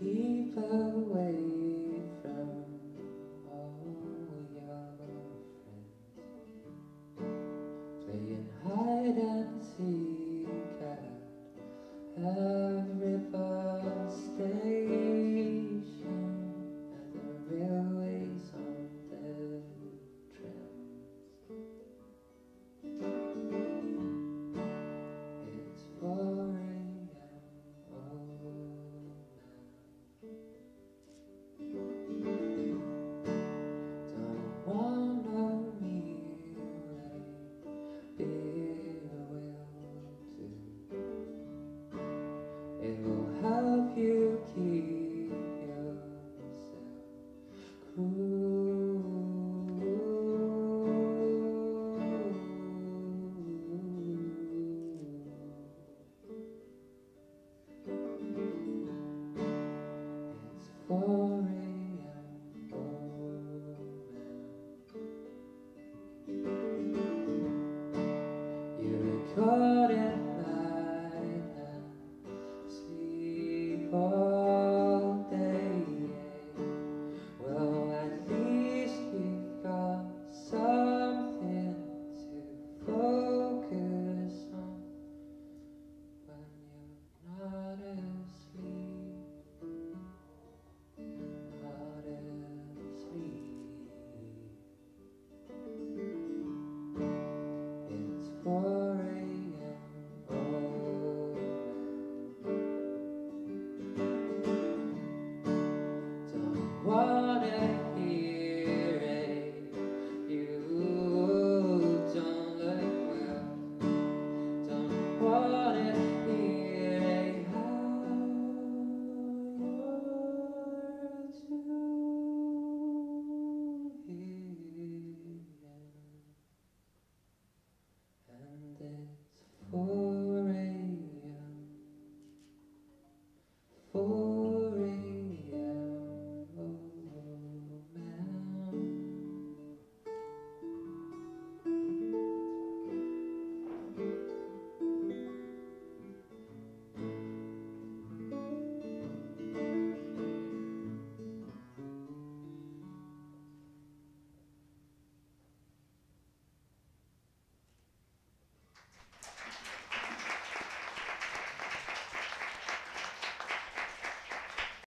Keep away from all your friends. Playing hide and seek at every boring. You're caught in night sleep.